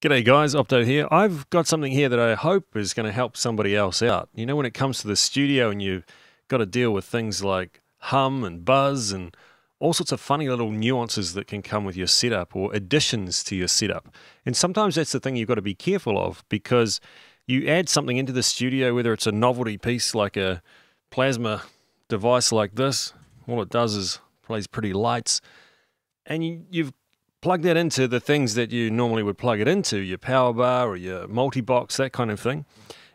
G'day guys, Opto here. I've got something here that I hope is going to help somebody else out. You know, when it comes to the studio and you've got to deal with things like hum and buzz and all sorts of funny little nuances that can come with your setup or additions to your setup. And sometimes that's the thing you've got to be careful of because you add something into the studio, whether it's a novelty piece like a plasma device like this, all it does is plays pretty lights, and you, you've plug that into the things that you normally would plug it into, your power bar or your multi box, that kind of thing.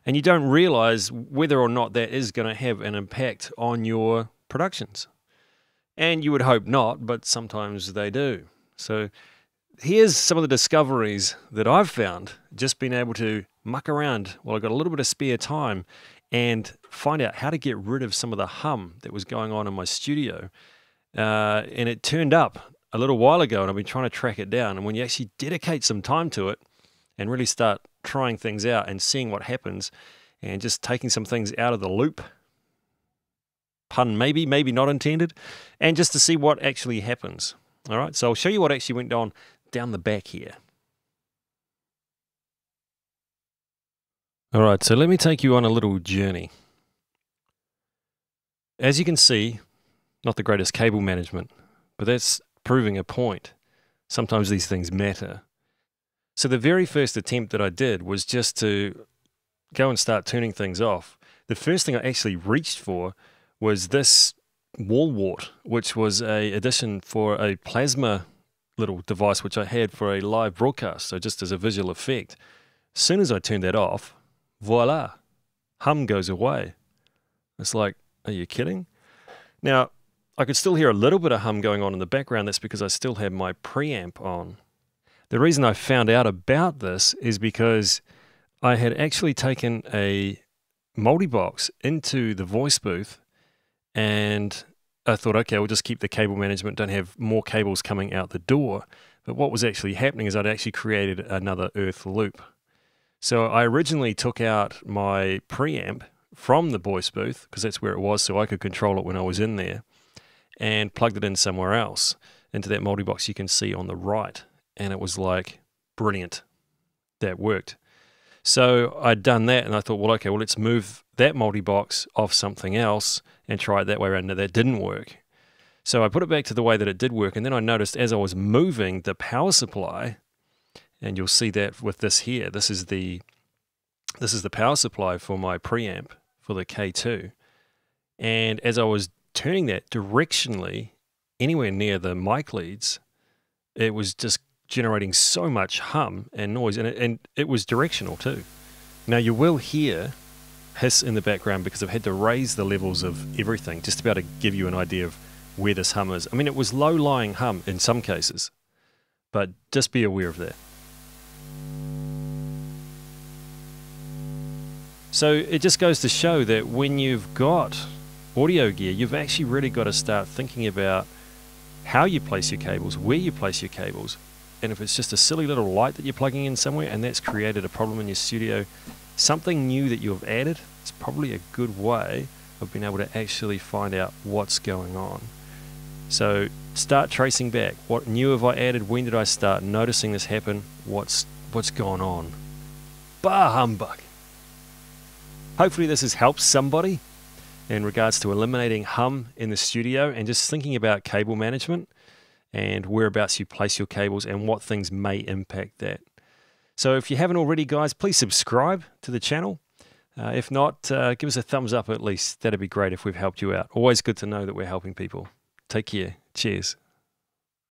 And you don't realize whether or not that is going to have an impact on your productions. And you would hope not, but sometimes they do. So here's some of the discoveries that I've found just being able to muck around while I've got a little bit of spare time and find out how to get rid of some of the hum that was going on in my studio. Uh, and it turned up a little while ago and I've been trying to track it down. And when you actually dedicate some time to it and really start trying things out and seeing what happens and just taking some things out of the loop, pun maybe, maybe not intended, and just to see what actually happens. All right, so I'll show you what actually went on down the back here. All right, so let me take you on a little journey. As you can see, not the greatest cable management, but that's proving a point. Sometimes these things matter. So the very first attempt that I did was just to go and start turning things off. The first thing I actually reached for was this wall wart, which was a addition for a plasma little device which I had for a live broadcast, so just as a visual effect. As soon as I turned that off, voila, hum goes away. It's like, are you kidding? Now, I could still hear a little bit of hum going on in the background. That's because I still have my preamp on. The reason I found out about this is because I had actually taken a multi box into the voice booth and I thought, okay, we'll just keep the cable management, don't have more cables coming out the door. But what was actually happening is I'd actually created another earth loop. So I originally took out my preamp from the voice booth because that's where it was so I could control it when I was in there and plugged it in somewhere else into that multi box you can see on the right. And it was like, brilliant. That worked. So I'd done that and I thought, well, okay, well, let's move that multi box off something else and try it that way around. And that didn't work. So I put it back to the way that it did work. And then I noticed as I was moving the power supply, and you'll see that with this here, this is the this is the power supply for my preamp for the K2. And as I was turning that directionally anywhere near the mic leads, it was just generating so much hum and noise, and it, and it was directional too. Now you will hear hiss in the background because I've had to raise the levels of everything just to be able to give you an idea of where this hum is. I mean, it was low lying hum in some cases, but just be aware of that. So it just goes to show that when you've got audio gear, you've actually really got to start thinking about how you place your cables, where you place your cables. And if it's just a silly little light that you're plugging in somewhere and that's created a problem in your studio, something new that you've added is probably a good way of being able to actually find out what's going on. So start tracing back. What new have I added? When did I start noticing this happen? What's what's gone on? Bah humbug. Hopefully this has helped somebody in regards to eliminating hum in the studio and just thinking about cable management and whereabouts you place your cables and what things may impact that. So if you haven't already, guys, please subscribe to the channel. Uh, if not, uh, give us a thumbs up at least. That'd be great if we've helped you out. Always good to know that we're helping people. Take care. Cheers.